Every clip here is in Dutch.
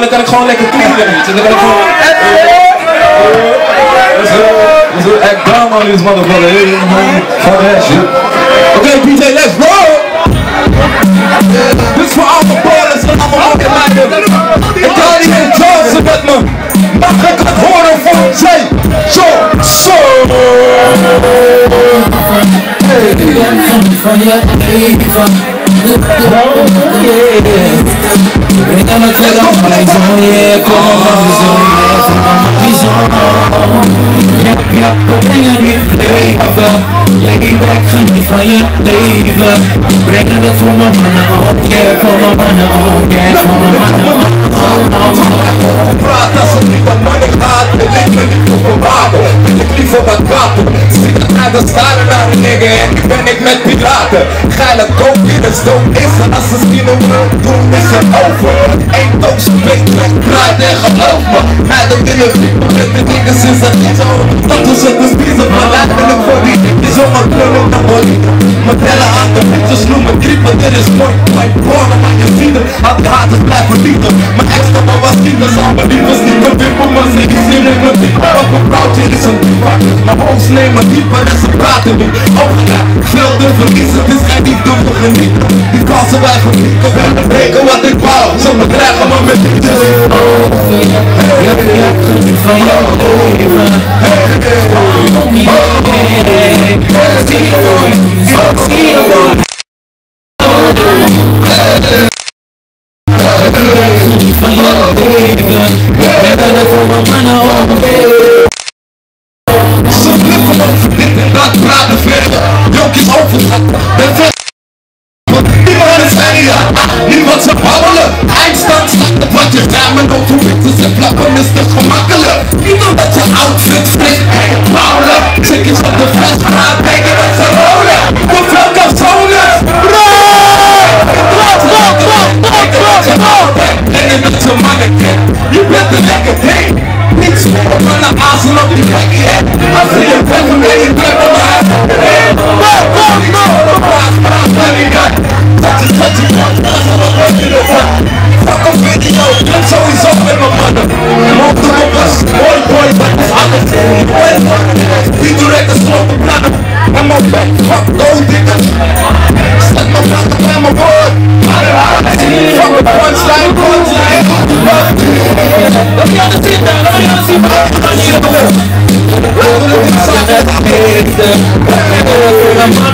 dan kan ik gewoon lekker je. Dan kan ik gewoon... So act dumb on this motherfucker. Hey, Fuck that shit. Okay, PJ, let's roll! Dit is voor alle ballers en allemaal opgeleiden. Ik kan niet in Johnson met me. Mag ik het horen van Jay? Zo, zo! Van je leven. Breng aan het verder op mijn zon, yeah, kom op van de zon, yeah, Weg, geniet van je leven. Breng het voor mijn mannen op, yeah, voor mijn mannen op, yeah, voor mijn mannen. Praat als het niet om money gaat. En ik ben niet voor bewaken Ben ik liever wat praten Zit het naar de staren naar de nigger. En ben ik met piraten. Geile kook in het stoom is. En als ze zien hoe we doen is het over. Eén doos beter Praat en geloof me. Meiden willen vliegen met de niggas is het niet zo Dat is het. Dus bizar Maar eigenlijk voor die. Niggas om een klullen body Mijn tellen aan de bitches noemen creeper Dit is mooi, mijn porno aan je vrienden Had de haters blijven liefde Mijn ex nog maar was niet als mijn liefdes niet te wippen. Maar ze is hier in mijn diep Ook een vrouwtje is een diva Mijn hoofd nemen dieper en ze praten niet Opgedaan, veel verliezen Het is geen liefde voor genieten. Die kansen wij genieten Willen breken wat ik wou Ze bedreigen me met liefde Geniet van je leven. Breng het voor mijn mannen op, Ze flippen over dit overschat Ben niemand is hier Niemand ze babbelen Eindstand wat outfit de ze rollen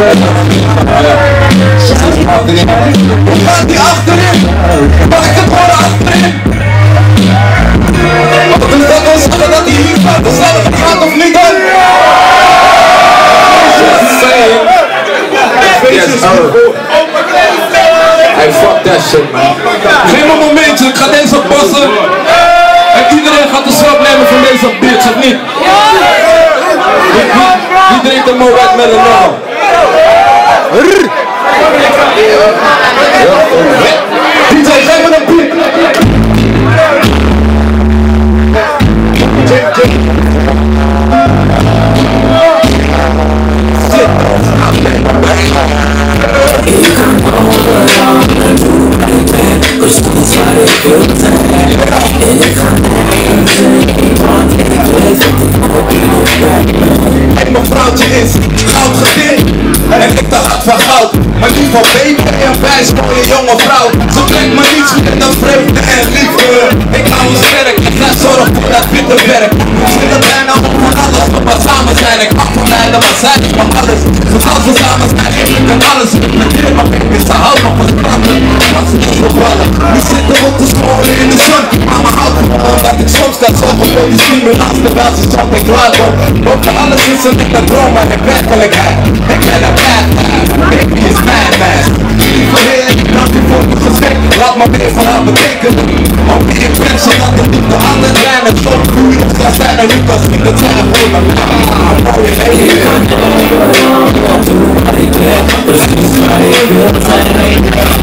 Hoe gaat die achterin? Mag ik het horen achterin? Wat is dat ons zeggen dat hij hier staat? Dus laat het gaat of niet dan? Hey, fuck that shit, man. Geef me een momentje, ik ga deze passen. En iedereen gaat de slap nemen van deze bitch, of niet? Wie, wie, wie drinkt er maar wat met een naam? DJ, geef van baby en wijs mooie jonge vrouw. Ze brengt me niets meer dan vreugde en liefde. Ik hou me sterk, ik ga zorgen voor dat witte werk. Ik zit er bijna op van alles, maar samen zijn. Ik hou van mij, maar zij is van alles. Dus als we samen zijn, ik kan alles. Ik hier, maar ik is te houden nog wat branden. Als ze niet vervallen, nu zitten op de scholen in de zon. Mama houdt me omdat ik soms kan zorgen voor die stimulant terwijl ze zat in klaar Boven alles is een droom, maar een werkelijkheid Ik ben een bad man, baby is mad man. Liever heer, dank u voor het gesprek Laat me weer van haar betekenen. Op wie ik ben, zodat het niet de handen zijn. Het soort vuur op zou zijn niet het zijn voor me Mooie leven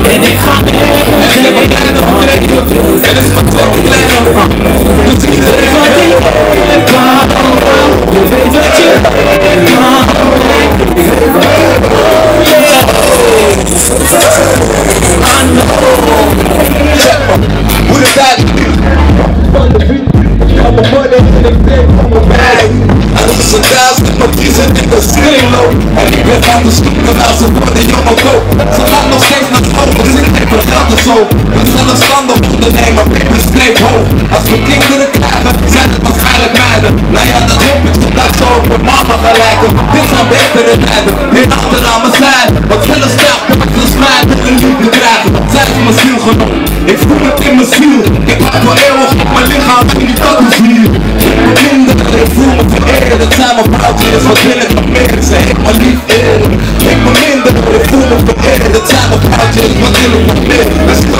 En ik ga En ik heb een de En ik ben aan de stoeken als een voor de jongen koop Ze gaat nog steeds naar school, ik neem mijn geld er zo. Ben zelfstandig ondernemer, ik ben hoog. Als mijn kinderen krijgen, zijn het waarschijnlijk meiden. Nou ja, dat hoop ik zodat zo. Op mijn mama gelijken Dit zijn betere tijden, hier achteraan mijn zij Wat zelfs sterk, dus mij moet een liefde krijgen Zij is mijn ziel genoeg, ik voel het in mijn ziel. Ik hou voor eeuwig op mijn lichaam, in die tattoos vereerd Dat zijn mijn vrouwtjes, wat wil ik nog meer Zeg ik maar lief eren Ik ben minder, ik voel me vereerd Dat zijn mijn vrouwtjes, wat wil ik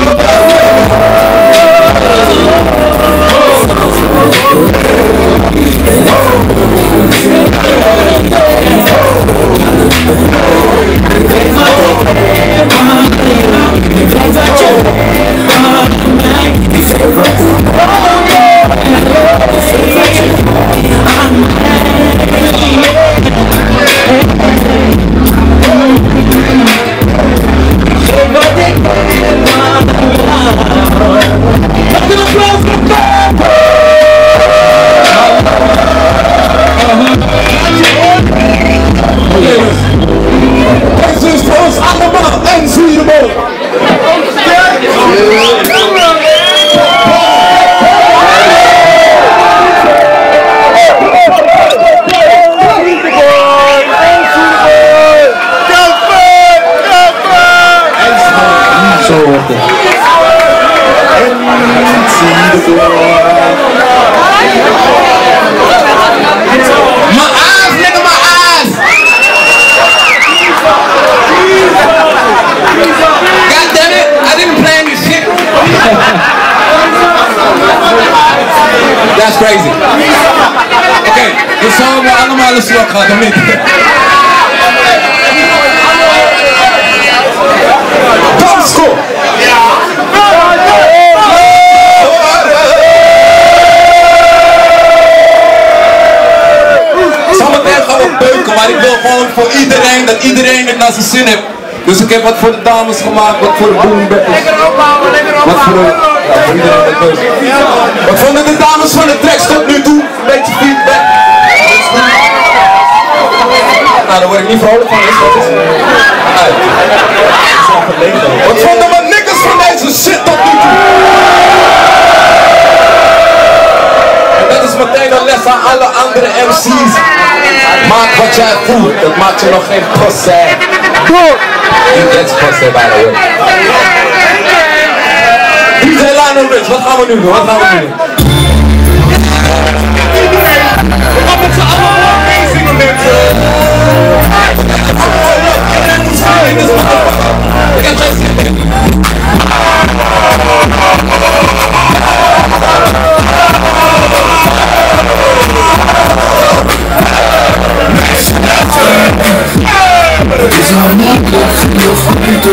Zo hoort het. My eyes, nigga, my eyes. God damn it, I didn't plan this shit. That's crazy. Okay, het zal wel allemaal een slok gaan, of niet? Dansschool. Maar ik wil gewoon voor iedereen, dat iedereen het naar zijn zin heeft. Dus ik heb wat voor de dames gemaakt, wat voor de boombetters. Wat voor de... Ja, voor iedereen leuk. Wat vonden de dames van de tracks tot nu toe? Een beetje feedback. Nou, daar word ik niet vrolijk van. Is dat is... Uit. Wat vonden mijn niggas van deze shit tot nu toe? En dat is meteen een les aan alle andere MC's. Maak wat jij voelt, dat maakt je nog geen pussy. You gets pussy by the way. DJ Lionel Rich, wat gaan we nu doen? Wat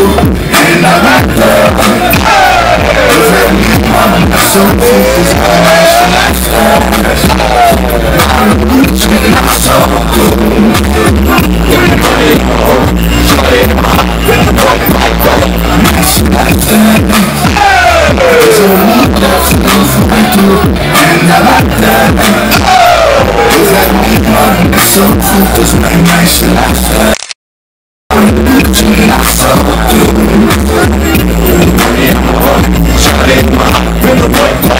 voor u toe in de water? We zijn niet man, zo goed is bij mij geluisterd. Maar het moet je nog zo doen. Mensen luisteren. Is er niet genoeg voor u toe in de water? We zijn niet man, zo goed is bij mij geluisterd.